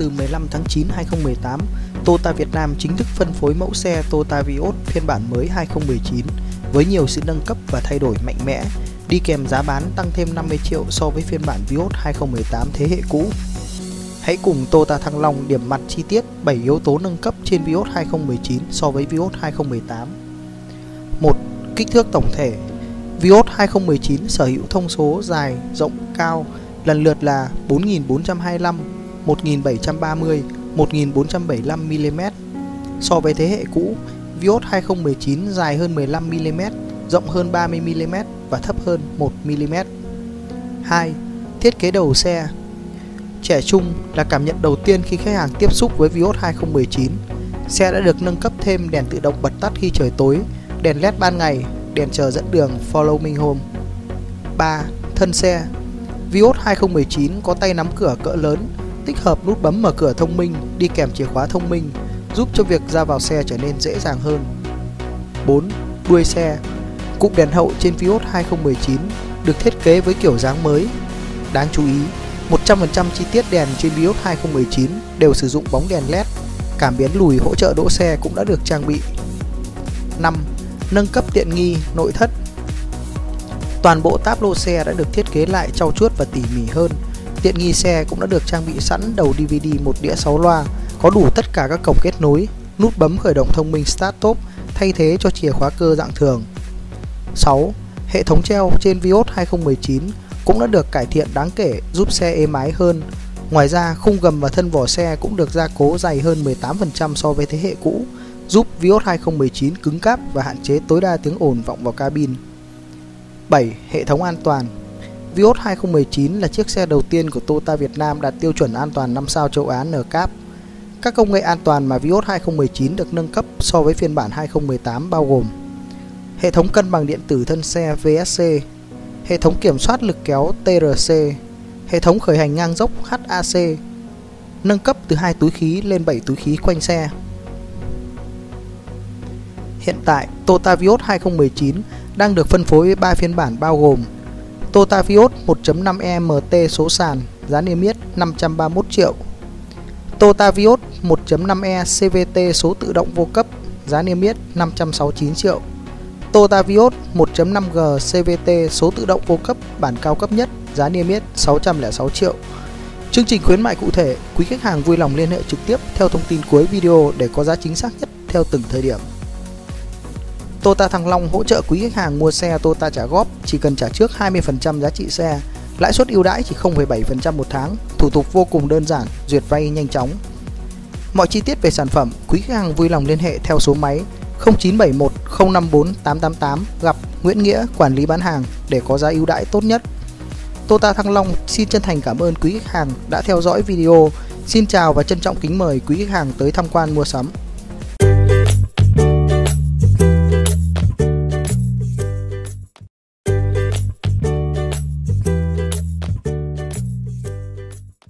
từ 15 tháng 9 2018, Toyota Việt Nam chính thức phân phối mẫu xe Toyota Vios phiên bản mới 2019 với nhiều sự nâng cấp và thay đổi mạnh mẽ, đi kèm giá bán tăng thêm 50 triệu so với phiên bản Vios 2018 thế hệ cũ. Hãy cùng Toyota Thăng Long điểm mặt chi tiết 7 yếu tố nâng cấp trên Vios 2019 so với Vios 2018. 1. Kích thước tổng thể Vios 2019 sở hữu thông số dài, rộng, cao lần lượt là 4425, 1730, 1475 mm. So với thế hệ cũ, Vios 2019 dài hơn 15 mm, rộng hơn 30 mm và thấp hơn 1 mm. 2. Thiết kế đầu xe Trẻ trung là cảm nhận đầu tiên khi khách hàng tiếp xúc với Vios 2019. Xe đã được nâng cấp thêm đèn tự động bật tắt khi trời tối, đèn LED ban ngày, đèn chờ dẫn đường Follow Me Home. 3. Thân xe Vios 2019 có tay nắm cửa cỡ lớn, tích hợp nút bấm mở cửa thông minh đi kèm chìa khóa thông minh, giúp cho việc ra vào xe trở nên dễ dàng hơn. 4. Đuôi xe Cụm đèn hậu trên Vios 2019 được thiết kế với kiểu dáng mới. Đáng chú ý, 100% chi tiết đèn trên Vios 2019 đều sử dụng bóng đèn LED, cảm biến lùi hỗ trợ đỗ xe cũng đã được trang bị. 5. Nâng cấp tiện nghi nội thất Toàn bộ táp lô xe đã được thiết kế lại trau chuốt và tỉ mỉ hơn. Tiện nghi xe cũng đã được trang bị sẵn đầu DVD một đĩa 6 loa, có đủ tất cả các cổng kết nối, nút bấm khởi động thông minh Start Top thay thế cho chìa khóa cơ dạng thường. 6. Hệ thống treo trên Vios 2019 cũng đã được cải thiện đáng kể giúp xe êm ái hơn. Ngoài ra, khung gầm và thân vỏ xe cũng được gia cố dày hơn 18% so với thế hệ cũ, giúp Vios 2019 cứng cáp và hạn chế tối đa tiếng ồn vọng vào cabin. 7. Hệ thống an toàn Vios 2019 là chiếc xe đầu tiên của Toyota Việt Nam đạt tiêu chuẩn an toàn 5 sao châu Á NCAP. Các công nghệ an toàn mà Vios 2019 được nâng cấp so với phiên bản 2018 bao gồm Hệ thống cân bằng điện tử thân xe VSC Hệ thống kiểm soát lực kéo TRC Hệ thống khởi hành ngang dốc HAC Nâng cấp từ 2 túi khí lên 7 túi khí quanh xe Hiện tại, Toyota Vios 2019 đang được phân phối với 3 phiên bản bao gồm Toyota Vios 1.5e MT số sàn giá niêm yết 531 triệu. Toyota Vios 1.5e CVT số tự động vô cấp giá niêm yết 569 triệu. Toyota Vios 1.5G CVT số tự động vô cấp bản cao cấp nhất giá niêm yết 606 triệu. Chương trình khuyến mại cụ thể, quý khách hàng vui lòng liên hệ trực tiếp theo thông tin cuối video để có giá chính xác nhất theo từng thời điểm. Toyota Thăng Long hỗ trợ quý khách hàng mua xe Toyota trả góp chỉ cần trả trước 20% giá trị xe, lãi suất ưu đãi chỉ 0,7% một tháng, thủ tục vô cùng đơn giản, duyệt vay nhanh chóng. Mọi chi tiết về sản phẩm, quý khách hàng vui lòng liên hệ theo số máy 0971 054 888 gặp Nguyễn Nghĩa, quản lý bán hàng để có giá ưu đãi tốt nhất. Toyota Thăng Long xin chân thành cảm ơn quý khách hàng đã theo dõi video. Xin chào và trân trọng kính mời quý khách hàng tới tham quan mua sắm.